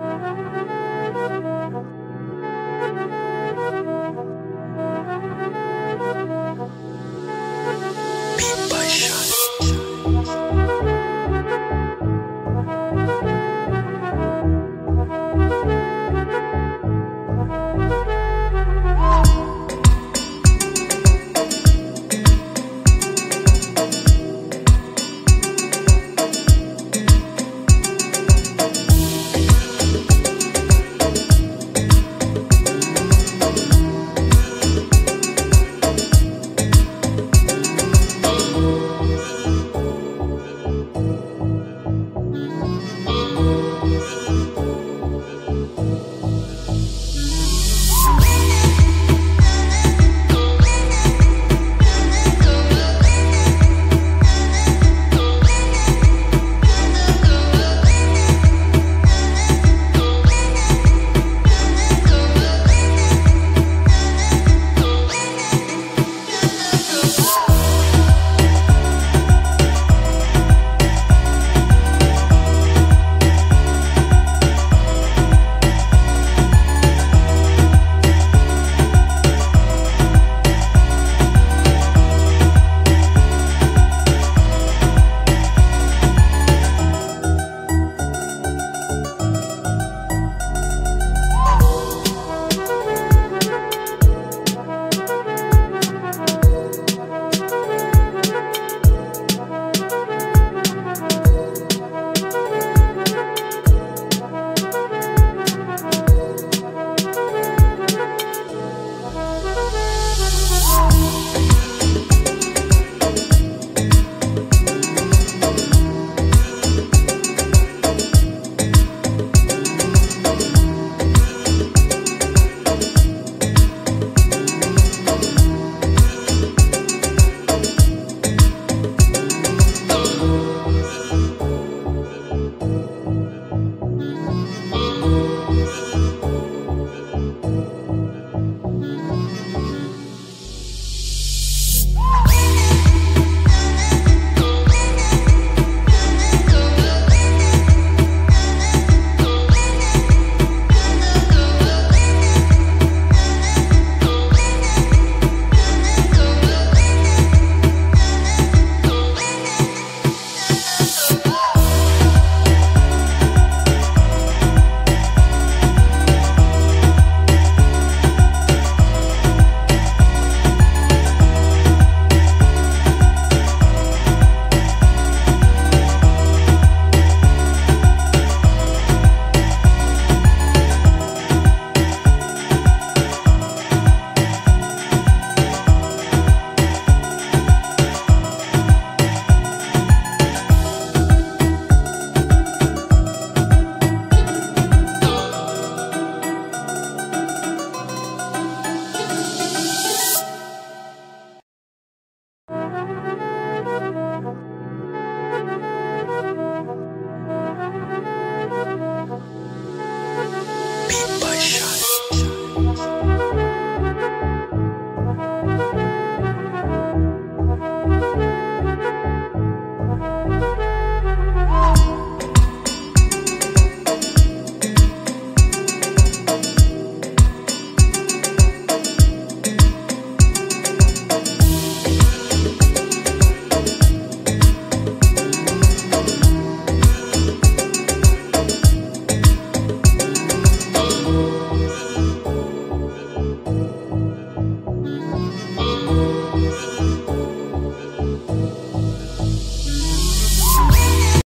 Música